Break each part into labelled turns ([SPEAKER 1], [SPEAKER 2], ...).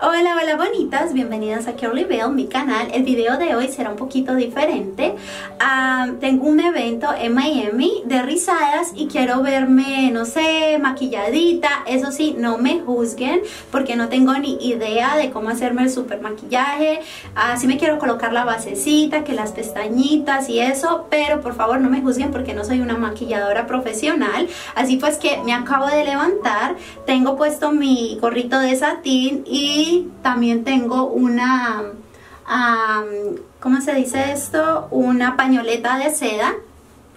[SPEAKER 1] Hola, hola bonitas, bienvenidas a Curly Bell, mi canal. El video de hoy será un poquito diferente. Ah, tengo un evento en Miami de risadas y quiero verme, no sé, maquilladita. Eso sí, no me juzguen porque no tengo ni idea de cómo hacerme el super maquillaje. Así me quiero colocar la basecita, que las pestañitas y eso, pero por favor no me juzguen porque no soy una maquilladora profesional. Así pues que me acabo de levantar, tengo puesto mi gorrito de satín y también tengo una, ¿cómo se dice esto? Una pañoleta de seda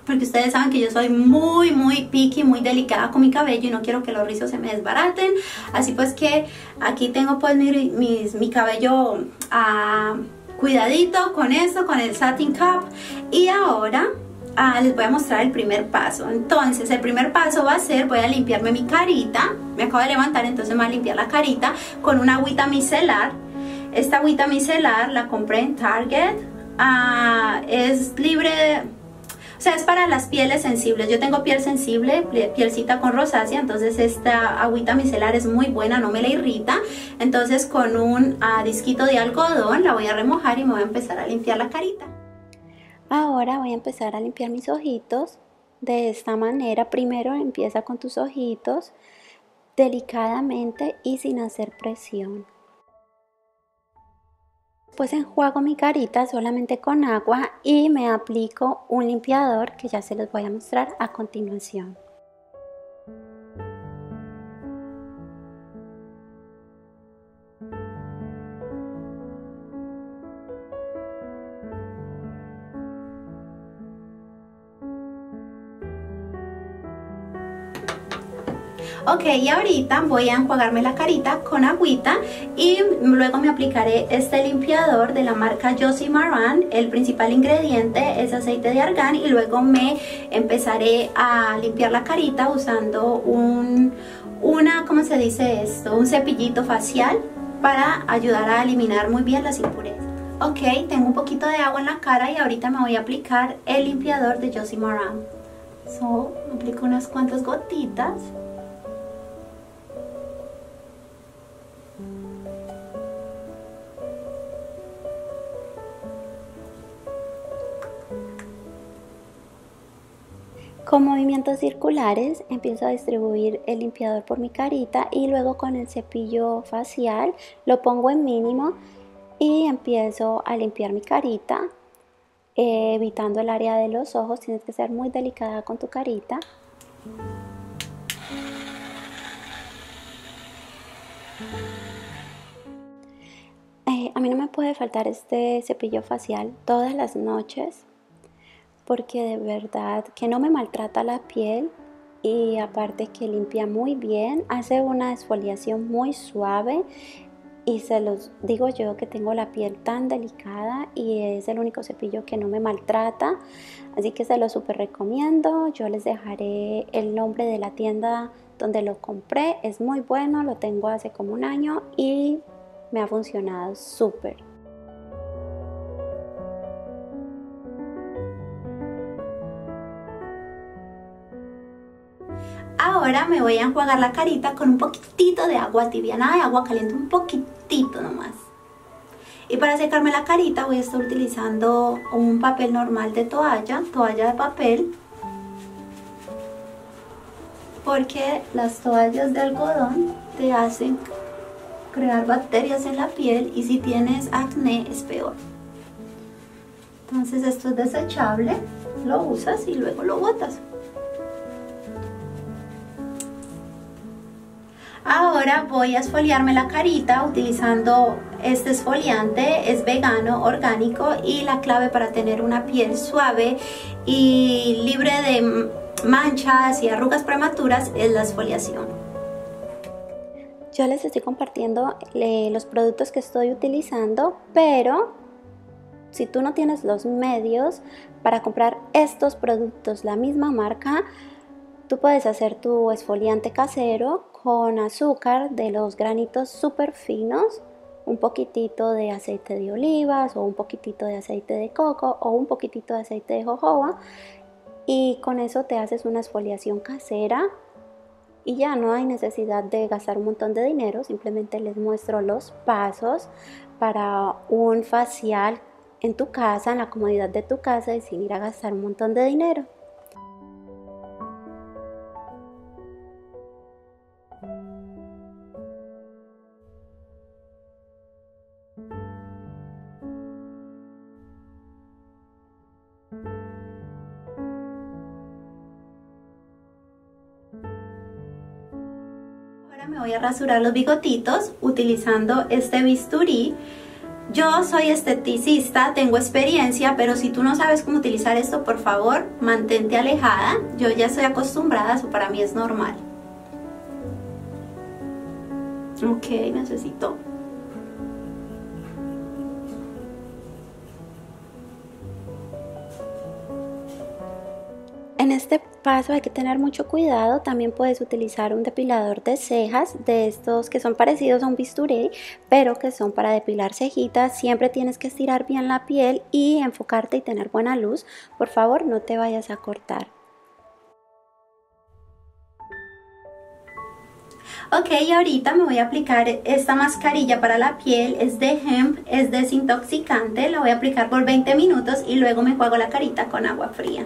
[SPEAKER 1] porque ustedes saben que yo soy muy muy picky, muy delicada con mi cabello y no quiero que los rizos se me desbaraten así pues que aquí tengo pues mi, cabello ah, cuidadito con esto, con el satin cup y ahora Ah, les voy a mostrar el primer paso. Entonces, el primer paso va a ser, voy a limpiarme mi carita. Me acabo de levantar, entonces me voy a limpiar la carita con una agüita micelar. Esta agüita micelar la compré en Target. Ah, es libre, o sea, es para las pieles sensibles. Yo tengo piel sensible, pielcita con rosácea, entonces esta agüita micelar es muy buena, no me la irrita. Entonces con un ah, disquito de algodón la voy a remojar y me voy a empezar a limpiar la carita. Ahora voy a empezar a limpiar mis ojitos de esta manera. Primero empieza con tus ojitos delicadamente y sin hacer presión. Pues enjuago mi carita solamente con agua y me aplico un limpiador que ya se los voy a mostrar a continuación. Ok, y ahorita voy a enjuagarme la carita con agüita y luego me aplicaré este limpiador de la marca Josie Maran. El principal ingrediente es aceite de argán y luego me empezaré a limpiar la carita usando un, una, ¿cómo se dice esto? Un cepillito facial para ayudar a eliminar muy bien las impurezas. Ok, tengo un poquito de agua en la cara y ahorita me voy a aplicar el limpiador de Josie Maran. So, aplico unas cuantas gotitas. Con movimientos circulares empiezo a distribuir el limpiador por mi carita y luego con el cepillo facial lo pongo en mínimo y empiezo a limpiar mi carita eh, evitando el área de los ojos. Tienes que ser muy delicada con tu carita. Eh, a mí no me puede faltar este cepillo facial todas las noches porque de verdad que no me maltrata la piel y aparte que limpia muy bien, hace una exfoliación muy suave y se los digo yo que tengo la piel tan delicada y es el único cepillo que no me maltrata, así que se lo súper recomiendo. Yo les dejaré el nombre de la tienda donde lo compré, es muy bueno, lo tengo hace como un año y me ha funcionado súper. Ahora me voy a enjuagar la carita con un poquitito de agua tibia, nada de agua caliente, un poquitito nomás. Y para secarme la carita voy a estar utilizando un papel normal de toalla, toalla de papel. Porque las toallas de algodón te hacen crear bacterias en la piel y si tienes acné es peor. Entonces esto es desechable, lo usas y luego lo botas. Ahora voy a esfoliarme la carita utilizando este esfoliante, es vegano, orgánico y la clave para tener una piel suave y libre de manchas y arrugas prematuras es la esfoliación. Yo les estoy compartiendo los productos que estoy utilizando, pero si tú no tienes los medios para comprar estos productos, la misma marca, tú puedes hacer tu esfoliante casero con azúcar de los granitos súper finos, un poquitito de aceite de olivas o un poquitito de aceite de coco o un poquitito de aceite de jojoba y con eso te haces una esfoliación casera y ya no hay necesidad de gastar un montón de dinero, simplemente les muestro los pasos para un facial en tu casa, en la comodidad de tu casa y sin ir a gastar un montón de dinero. A rasurar los bigotitos utilizando este bisturí. Yo soy esteticista, tengo experiencia, pero si tú no sabes cómo utilizar esto, por favor, mantente alejada. Yo ya estoy acostumbrada, eso para mí es normal. Ok, necesito este paso hay que tener mucho cuidado, también puedes utilizar un depilador de cejas de estos que son parecidos a un bisturí, pero que son para depilar cejitas. Siempre tienes que estirar bien la piel y enfocarte y tener buena luz. Por favor, no te vayas a cortar. Ok, ahorita me voy a aplicar esta mascarilla para la piel, es de hemp, es desintoxicante, la voy a aplicar por 20 minutos y luego me juego la carita con agua fría.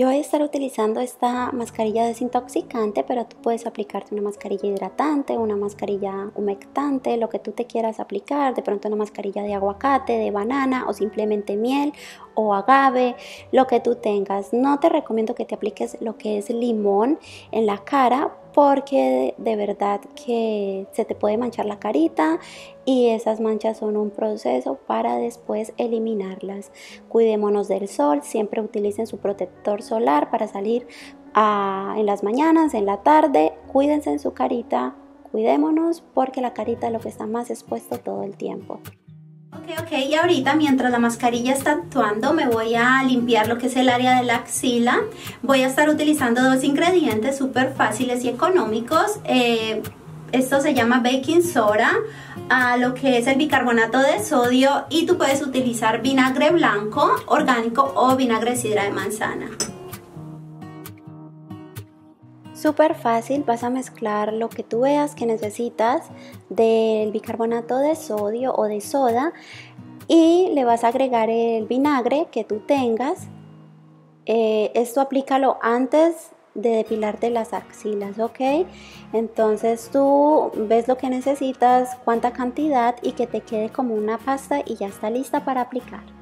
[SPEAKER 1] Yo voy a estar utilizando esta mascarilla desintoxicante, pero tú puedes aplicarte una mascarilla hidratante, una mascarilla humectante, lo que tú te quieras aplicar, de pronto una mascarilla de aguacate, de banana o simplemente miel o agave, lo que tú tengas. No te recomiendo que te apliques lo que es limón en la cara porque de verdad que se te puede manchar la carita y esas manchas son un proceso para después eliminarlas. Cuidémonos del sol, siempre utilicen su protector solar para salir en las mañanas, en la tarde, cuídense en su carita, cuidémonos porque la carita es lo que está más expuesto todo el tiempo. Ok, y ahorita mientras la mascarilla está actuando me voy a limpiar lo que es el área de la axila. Voy a estar utilizando dos ingredientes súper fáciles y económicos. Eh, esto se llama baking soda, a lo que es el bicarbonato de sodio y tú puedes utilizar vinagre blanco, orgánico o vinagre sidra de manzana. Súper fácil, vas a mezclar lo que tú veas que necesitas del bicarbonato de sodio o de soda y le vas a agregar el vinagre que tú tengas. Eh, esto aplícalo antes de depilarte las axilas, ¿ok? Entonces tú ves lo que necesitas, cuánta cantidad y que te quede como una pasta y ya está lista para aplicar.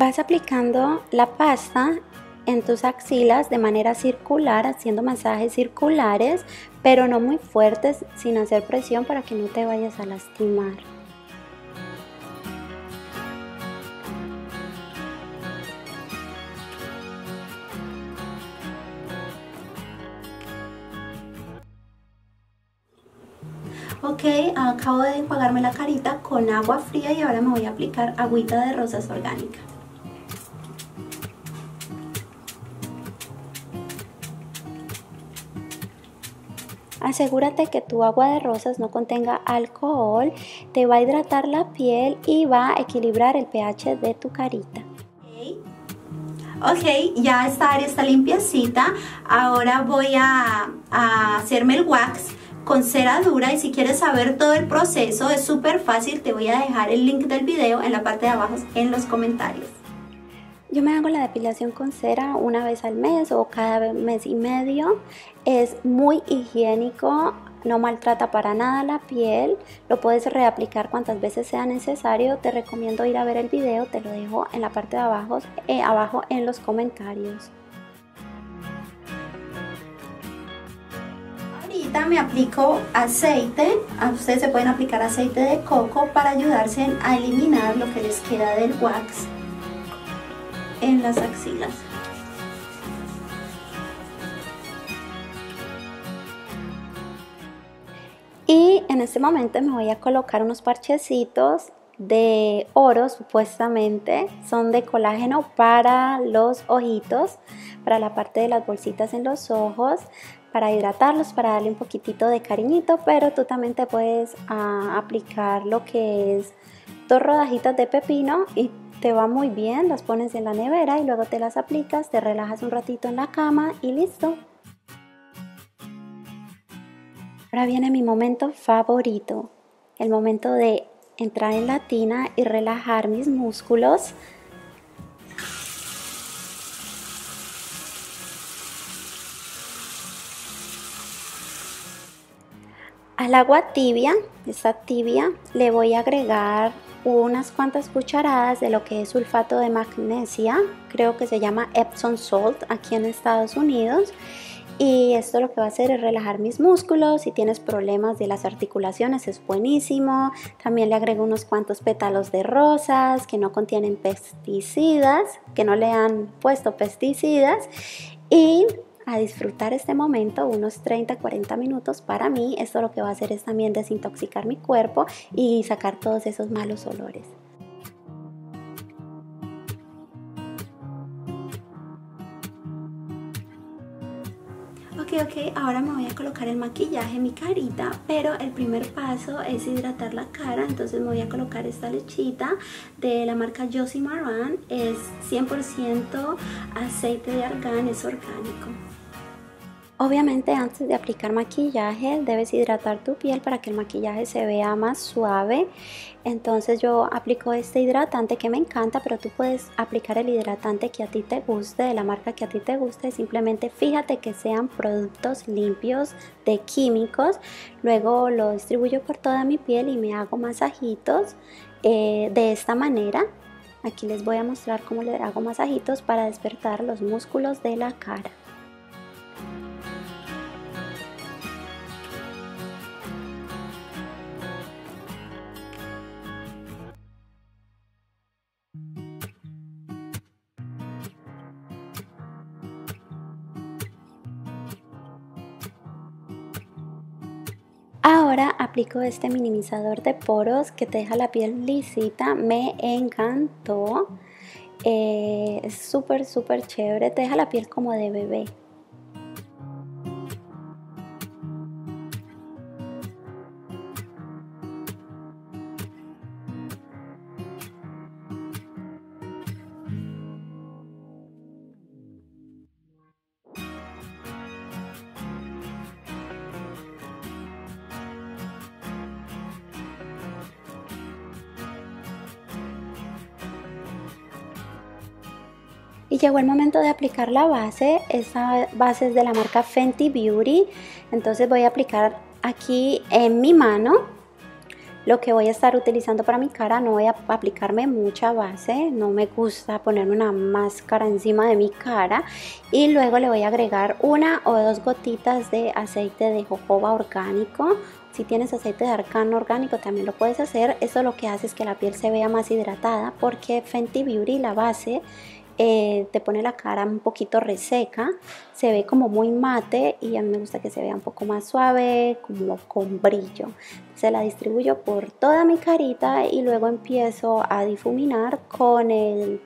[SPEAKER 1] Vas aplicando la pasta en tus axilas de manera circular, haciendo masajes circulares, pero no muy fuertes, sin hacer presión para que no te vayas a lastimar. Ok, acabo de enjuagarme la carita con agua fría y ahora me voy a aplicar agüita de rosas orgánicas. Asegúrate que tu agua de rosas no contenga alcohol, te va a hidratar la piel y va a equilibrar el pH de tu carita. Ok, ya esta área está limpiecita. Ahora voy a, a hacerme el wax con cera dura y si quieres saber todo el proceso es súper fácil. Te voy a dejar el link del video en la parte de abajo en los comentarios. Yo me hago la depilación con cera una vez al mes o cada mes y medio. Es muy higiénico, no maltrata para nada la piel. Lo puedes reaplicar cuantas veces sea necesario. Te recomiendo ir a ver el video, te lo dejo en la parte de abajo, eh, abajo en los comentarios. Ahorita me aplico aceite. Ustedes se pueden aplicar aceite de coco para ayudarse a eliminar lo que les queda del wax en las axilas. Y en este momento me voy a colocar unos parchecitos de oro supuestamente. Son de colágeno para los ojitos, para la parte de las bolsitas en los ojos. para hidratarlos, para darle un poquitito de cariñito, pero tú también te puedes ah, aplicar lo que es dos rodajitas de pepino y te va muy bien, las pones en la nevera y luego te las aplicas, te relajas un ratito en la cama y listo. Ahora viene mi momento favorito, el momento de entrar en la tina y relajar mis músculos. Al agua tibia, esta tibia, le voy a agregar unas cuantas cucharadas de lo que es sulfato de magnesia, creo que se llama Epsom Salt aquí en Estados Unidos y esto lo que va a hacer es relajar mis músculos. Si tienes problemas de las articulaciones es buenísimo. También le agrego unos cuantos pétalos de rosas que no contienen pesticidas, que no le han puesto pesticidas. Y a disfrutar este momento, unos 30-40 minutos para mí. Esto lo que va a hacer es también desintoxicar mi cuerpo y sacar todos esos malos olores. Ok, ok, ahora me voy a colocar el maquillaje en mi carita, pero el primer paso es hidratar la cara, entonces me voy a colocar esta lechita de la marca Josie Maran, es 100% aceite de argán, es orgánico. Obviamente antes de aplicar maquillaje debes hidratar tu piel para que el maquillaje se vea más suave. Entonces yo aplico este hidratante que me encanta, pero tú puedes aplicar el hidratante que a ti te guste, de la marca que a ti te guste. Simplemente fíjate que sean productos limpios de químicos. Luego lo distribuyo por toda mi piel y me hago masajitos eh, de esta manera. Aquí les voy a mostrar cómo le hago masajitos para despertar los músculos de la cara. Ahora aplico este minimizador de poros que te deja la piel lisita. Me encantó. Eh, es súper, súper chévere. Te deja la piel como de bebé. Y llegó el momento de aplicar la base. Esta base es de la marca Fenty Beauty. Entonces voy a aplicar aquí en mi mano lo que voy a estar utilizando para mi cara. No voy a aplicarme mucha base. No me gusta ponerme una máscara encima de mi cara. Y luego le voy a agregar una o dos gotitas de aceite de jojoba orgánico. Si tienes aceite de arcano orgánico también lo puedes hacer. Esto lo que hace es que la piel se vea más hidratada porque Fenty Beauty, la base, eh, te pone la cara un poquito reseca, se ve como muy mate y a mí me gusta que se vea un poco más suave, como con brillo. Se la distribuyo por toda mi carita y luego empiezo a difuminar con, el,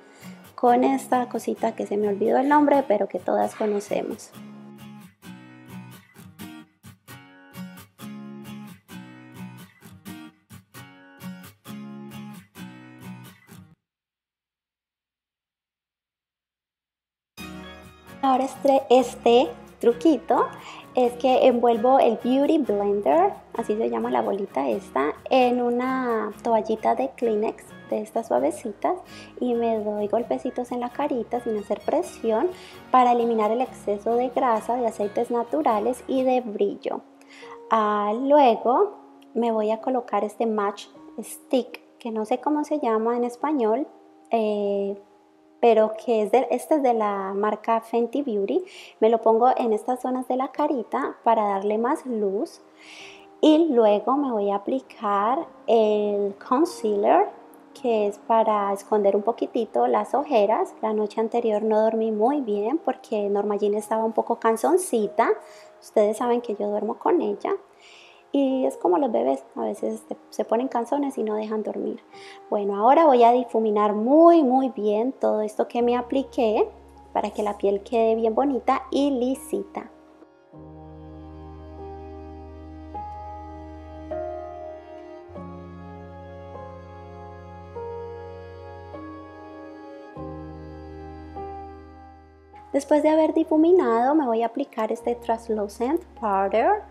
[SPEAKER 1] con esta cosita que se me olvidó el nombre, pero que todas conocemos. Ahora este, este, truquito es que envuelvo el Beauty Blender, así se llama la bolita esta, en una toallita de Kleenex de estas suavecitas y me doy golpecitos en la carita sin hacer presión para eliminar el exceso de grasa, de aceites naturales y de brillo. Ah, luego me voy a colocar este Match Stick, que no sé cómo se llama en español, eh, pero que es de, este es de la marca Fenty Beauty. Me lo pongo en estas zonas de la carita para darle más luz. Y luego me voy a aplicar el concealer, que es para esconder un poquitito las ojeras. La noche anterior no dormí muy bien porque Norma Jean estaba un poco cansoncita. Ustedes saben que yo duermo con ella. Y es como los bebés, a veces se ponen canzones y no dejan dormir. Bueno, ahora voy a difuminar muy muy bien todo esto que me apliqué para que la piel quede bien bonita y lisita. Después de haber difuminado me voy a aplicar este translucent powder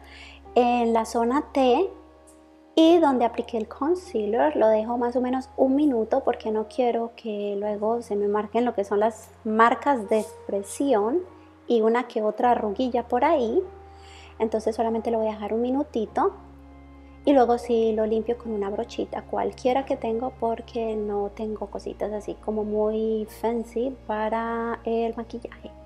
[SPEAKER 1] en la zona T y donde apliqué el concealer lo dejo más o menos un minuto porque no quiero que luego se me marquen lo que son las marcas de expresión y una que otra arruguilla por ahí. Entonces solamente lo voy a dejar un minutito y luego sí lo limpio con una brochita cualquiera que tengo porque no tengo cositas así como muy fancy para el maquillaje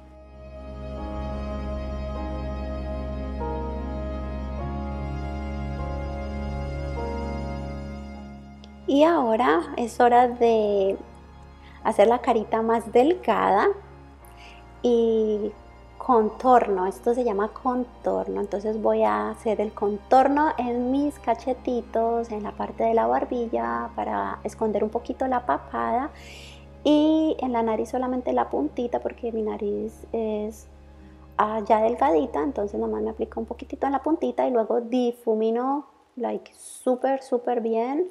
[SPEAKER 1] y ahora es hora de hacer la carita más delgada y contorno, esto se llama contorno, entonces voy a hacer el contorno en mis cachetitos, en la parte de la barbilla para esconder un poquito la papada. Y en la nariz solamente la puntita porque mi nariz es ah, ya delgadita, entonces nomás me aplico un poquitito en la puntita y luego difumino like súper súper bien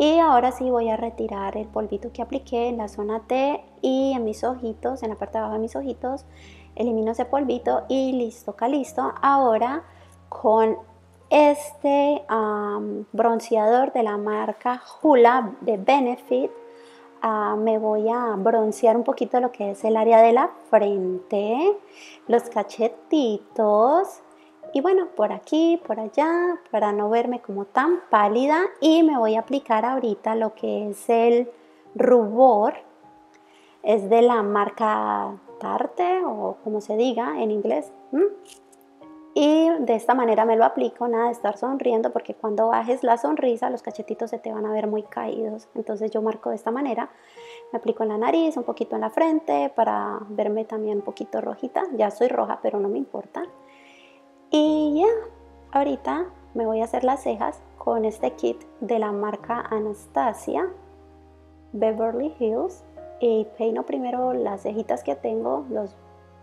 [SPEAKER 1] y ahora sí voy a retirar el polvito que apliqué en la zona T y en mis ojitos, en la parte de abajo de mis ojitos. Elimino ese polvito y listo, listo. Ahora con este bronceador de la marca Hula de Benefit ah, me voy a broncear un poquito lo que es el área de la frente, los cachetitos y bueno, por aquí, por allá, para no verme como tan pálida. Y me voy a aplicar ahorita lo que es el rubor. Es de la marca Tarte o como se diga en inglés. Y de esta manera me lo aplico, nada de estar sonriendo, porque cuando bajes la sonrisa los cachetitos se te van a ver muy caídos. Entonces yo marco de esta manera. Me aplico en la nariz, un poquito en la frente, para verme también un poquito rojita. Ya soy roja, pero no me importa. Y ya, ahorita me voy a hacer las cejas con este kit de la marca Anastasia Beverly Hills. Y peino primero las cejitas que tengo, los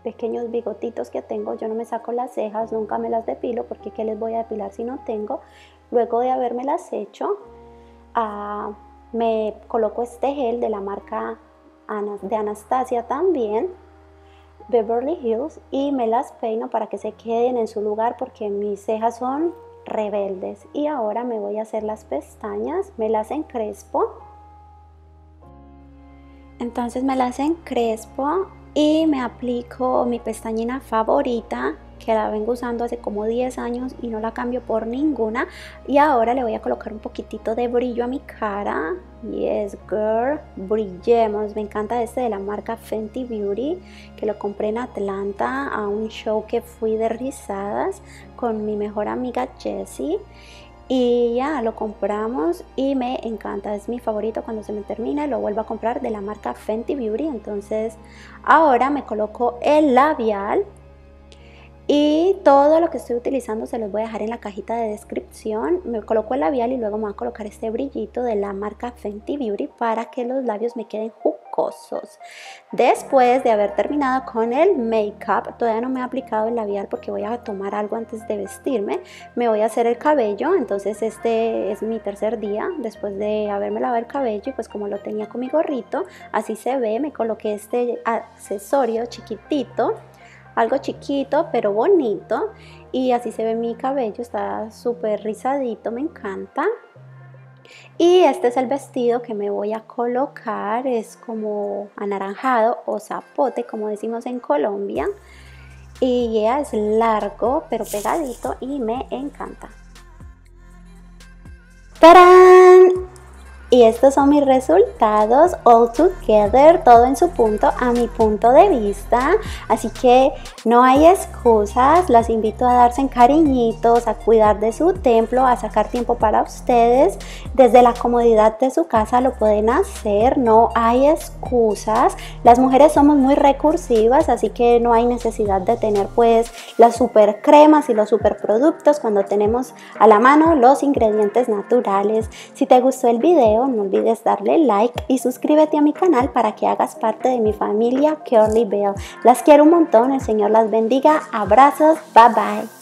[SPEAKER 1] pequeños bigotitos que tengo. Yo no me saco las cejas, nunca me las depilo porque ¿qué les voy a depilar si no tengo? Luego de haberme las hecho, ah, me coloco este gel de la marca de Anastasia también Beverly Hills y me las peino para que se queden en su lugar porque mis cejas son rebeldes. Y ahora me voy a hacer las pestañas, me las encrespo. Entonces me las encrespo y me aplico mi pestañina favorita que la vengo usando hace como 10 años y no la cambio por ninguna. Y ahora le voy a colocar un poquitito de brillo a mi cara. Yes girl brillemos. Me encanta este de la marca Fenty Beauty que lo compré en Atlanta a un show que fui de risadas con mi mejor amiga Jessie. Y ya lo compramos y me encanta, es mi favorito cuando se me termina, lo vuelvo a comprar de la marca Fenty Beauty, entonces ahora me coloco el labial y todo lo que estoy utilizando se los voy a dejar en la cajita de descripción. Me coloco el labial y luego me voy a colocar este brillito de la marca Fenty Beauty para que los labios me queden jugosos. Después de haber terminado con el make-up, todavía no me he aplicado el labial porque voy a tomar algo antes de vestirme. Me voy a hacer el cabello, entonces este es mi tercer día después de haberme lavado el cabello y pues como lo tenía con mi gorrito, así se ve, me coloqué este accesorio chiquitito algo chiquito pero bonito y así se ve mi cabello, está súper rizadito, me encanta. Y este es el vestido que me voy a colocar, es como anaranjado o zapote como decimos en Colombia. Y ya es largo pero pegadito y me encanta. ¡Tarán! Y estos son mis resultados all together, todo en su punto, a mi punto de vista. Así que no hay excusas, las invito a darse en cariñitos, a cuidar de su templo, a sacar tiempo para ustedes. Desde la comodidad de su casa lo pueden hacer, no hay excusas. Las mujeres somos muy recursivas, así que no hay necesidad de tener pues las super cremas y los super productos cuando tenemos a la mano los ingredientes naturales. Si te gustó el video, no olvides darle like y suscríbete a mi canal para que hagas parte de mi familia Curly Bell. Las quiero un montón, el Señor las bendiga. Abrazos, bye bye.